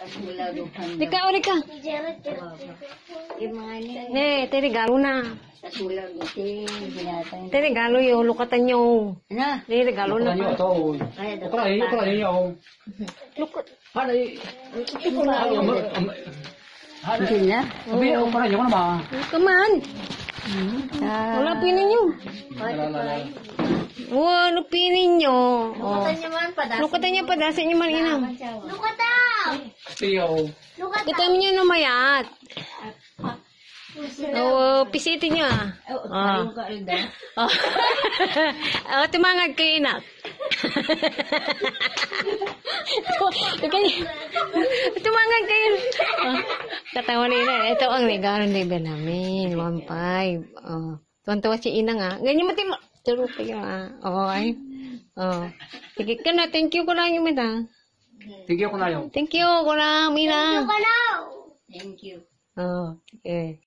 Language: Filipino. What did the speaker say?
Di ka, ori ka. Ne, te regalo na. Te regalo yo, lukatan nyo. Te regalo na pa. to. Ukra yi, ukra yi yo. Lukat. Hada yi. Hada yi. Abi ukra yi na ba? Kaman. Wala pinin nyo. Wow, ano pinin nyo? Oh. Lukatan niya pa, dasin niyo man inang. Tiyo. Kita mo niyo numayat. Oo, pisitin niyo ah. Ah. Oh. oh, tumangad kayo inak. tumangad kayo. Oh. Katawa na ina. Ito ang regalo ni Ben namin. 1.5. Oh. Tuwan-tuwa si ina nga. Ganyan mo timo. Turo kayo ah. Oo ay. Oh. Sige ka na. Thank you ko lang yung mita. Tigyo ko na yo. Thank you ko lang, Mina. Thank you. Oh, sige.